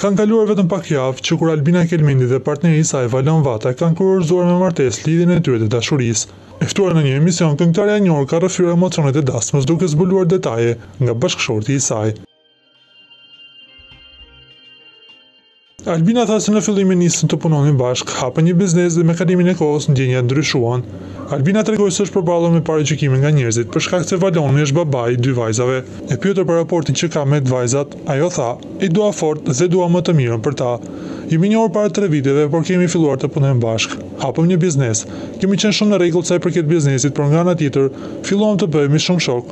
Kanë kaluar vetëm pak javë që kur Albina Kelmendi dhe partneri i saj Valon Vata kanë kurorëzuar me martesë lidhjen e tyre të dashurisë. E ftuar në një emision, këngëtarja e njohur ka rrëfyer emocionet e dasmës duke zbuluar detaje nga bashkëshorti i saj. Albina tha se në fillim e nisën të punonin bashkë, hapën një biznes dhe me kalimin e kohës ndjenjat ndryshuan. Albina tregoi se është përballur me paragjykime nga njerëzit për shkak se Valoni është babai i dy vajzave. E pyetur për raportin që ka me vajzat, ajo tha, I dua fort dhe dua më të mirën për ta. Jemi njohur para tre viteve, por kemi filluar të punojmë bashkë. Hapëm një biznes. Kemi qenë shumë në rregull sa i përket biznesit, por nga ana tjetër, filluam të bëhemi shumë shok.